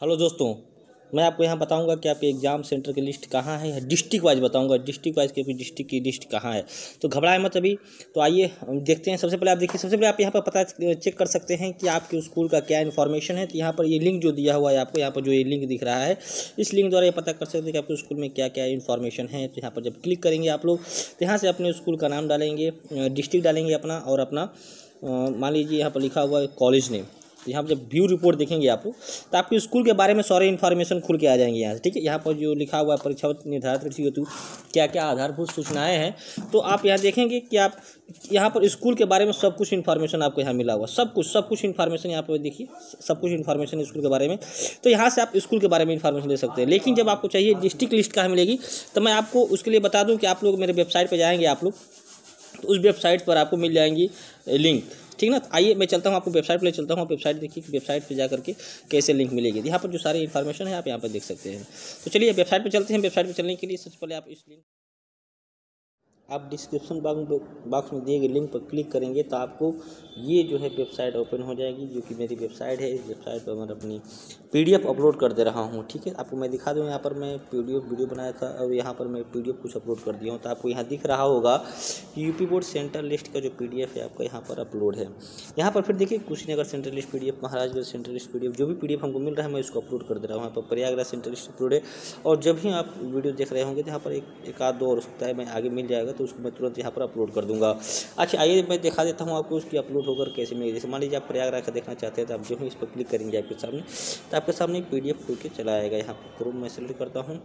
Hello दोस्तों, मैं आपको यहाँ बताऊँगा कि आपके एग्ज़ाम सेंटर की लिस्ट कहाँ है, डिस्ट्रिक्ट वाइज बताऊँगा, डिस्ट्रिक्ट वाइज की डिस्ट्रिक्ट की लिस्ट कहाँ है। तो घबराए मत अभी तो आइए देखते हैं। सबसे पहले आप देखिए, सबसे पहले आप यहाँ पर पता चेक कर सकते हैं कि आपके स्कूल का क्या इन्फॉर्मेशन है। तो यहाँ पर ये लिंक जो दिया हुआ है आपको, यहाँ पर जो ये लिंक दिख रहा है, इस लिंक द्वारा ये पता कर सकते हैं कि आपके स्कूल में क्या क्या इन्फॉर्मेशन है। तो यहाँ पर जब क्लिक करेंगे आप लोग तो यहाँ से अपने स्कूल का नाम डालेंगे, डिस्ट्रिक्ट डालेंगे अपना, और अपना मान लीजिए यहाँ पर लिखा हुआ है कॉलेज नेम। तो यहाँ पर जब व्यू रिपोर्ट देखेंगे आपको तो आपके स्कूल के बारे में सारे इन्फॉर्मेशन खुल के आ जाएँगे यहाँ से, ठीक है? यहाँ पर जो लिखा हुआ है, परीक्षा निर्धारित कृषि हेतु क्या क्या आधारभूत सूचनाएँ हैं तो आप यहाँ देखेंगे कि आप, यहाँ पर स्कूल के बारे में सब कुछ इन्फॉर्मेशन आपको यहाँ मिला हुआ, सब कुछ सब कुछ इन्फॉर्मेशन यहाँ पर देखिए, सब कुछ इन्फॉर्मेशन स्कूल के बारे में तो यहाँ से आप स्कूल के बारे में इन्फॉर्मेशन ले सकते हैं। लेकिन जब आपको चाहिए डिस्ट्रिक्ट लिस्ट कहाँ मिलेगी तो मैं आपको उसके लिए बता दूँ कि आप लोग मेरे वेबसाइट पर जाएँगे आप लोग तो उस वेबसाइट पर आपको मिल जाएँगी लिंक ठीक ना? आइए, मैं चलता हूँ आपको वेबसाइट पर चलता हूँ। वेबसाइट देखिए वेबसाइट पर जाकर के कैसे लिंक मिलेगी। यहाँ पर जो सारी इन्फॉर्मेशन है, आप यहाँ पर देख सकते हैं। तो चलिए वेबसाइट पर चलते हैं। वेबसाइट पर चलने के लिए सबसे पहले आप इस लिंक आप डिस्क्रिप्शन बॉक्स में दिए गए लिंक पर क्लिक करेंगे तो आपको ये जो है वेबसाइट ओपन हो जाएगी, जो कि मेरी वेबसाइट है। इस वेबसाइट पर मैं अपनी पीडीएफ अपलोड कर दे रहा हूँ, ठीक है? आपको मैं दिखा दूँ, यहाँ पर मैं पीडीएफ वीडियो बनाया था और यहाँ पर मैं पीडीएफ कुछ अपलोड कर दिया हूँ। तो आपको यहाँ दिख रहा होगा कि यूपी बोर्ड सेंटर लिस्ट का जो पीडीएफ है आपका यहाँ पर अपलोड है। यहाँ पर फिर देखिए, Kushinagar centre list P Maharajganj centre list P जो भी पीडीएफ हमको मिल रहा है, मैं इसको अपलोड कर दे रहा हूँ। यहाँ पर प्रयागराज सेंटर लिस्ट अपलोड है और जब भी आप वीडियो देख रहे होंगे तो यहाँ पर एक आध दो और सकता है, मैं आगे मिल जाएगा। तो उसको मैं तुरंत यहाँ पर अपलोड कर दूँगा। अच्छा आइए मैं दिखा देता हूँ आपको उसकी अपलोड होकर कैसे मिलेगी। जैसे मान लीजिए आप प्रयागराज का देखना चाहते हैं तो आप जो है इस पर क्लिक करेंगे आपके सामने। तो आपके सामने एक पी खुल के चला आएगा। यहाँ पर क्रोम मैं सेलेक्ट करता हूँ।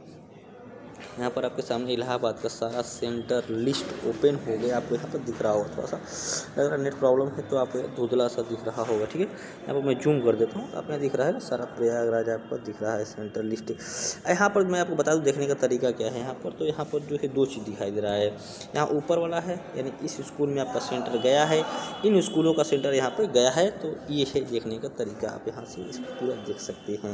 यहाँ पर आपके सामने इलाहाबाद का सारा सेंटर लिस्ट ओपन हो गया। आपको यहाँ पर दिख रहा होगा थोड़ा सा। अगर नेट प्रॉब्लम है तो आप धुंधला सा दिख रहा होगा, ठीक है? यहाँ पर मैं जूम कर देता हूँ। आप यहाँ दिख रहा है सारा प्रयागराज आपको दिख रहा है सेंटर लिस्ट यहाँ पर मैं आपको बता दूँ देखने का तरीका क्या है यहाँ पर। तो यहाँ पर जो है दो चीज़ दिखाई दे रहा है। यहाँ ऊपर वाला है, यानी इस स्कूल में आपका सेंटर गया है। इन स्कूलों का सेंटर यहाँ पर गया है। तो ये है देखने का तरीका। आप यहाँ से पूरा देख सकते हैं।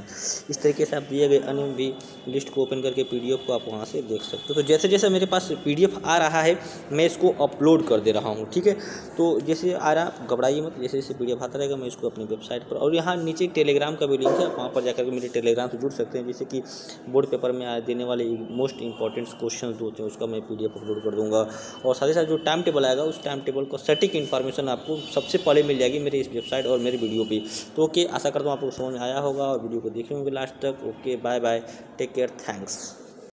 इस तरीके से आप दिए गए अन्य भी लिस्ट को ओपन करके पीडीएफ को आप वहाँ से देख सकते हो। तो जैसे जैसे मेरे पास पीडीएफ आ रहा है, मैं इसको अपलोड कर दे रहा हूँ, ठीक है? तो जैसे आ रहा घबराइए मत, जैसे जैसे पी आता रहेगा, मैं इसको अपनी वेबसाइट पर और यहाँ नीचे टेलीग्राम का भी लिंक है, वहाँ पर जाकर के मेरे टेलीग्राम से जुड़ सकते हैं। जैसे कि बोर्ड पेपर में देने वाले मोस्ट इंपॉर्टेंट क्वेश्चन जो होते हैं, उसका मैं पीडीएफ अपलोड कर दूँगा। और साथ ही साथ जो टाइम टेबल आएगा, उस टाइम टेबल का सटीक इन्फॉर्मेशन आपको सबसे पहले मिल जाएगी मेरे इस वेबसाइट और मेरे वीडियो पे। तो ओके आशा करता हूँ आपको समझ में आया होगा और वीडियो को देखे होंगे लास्ट तक। Okay bye bye take care thanks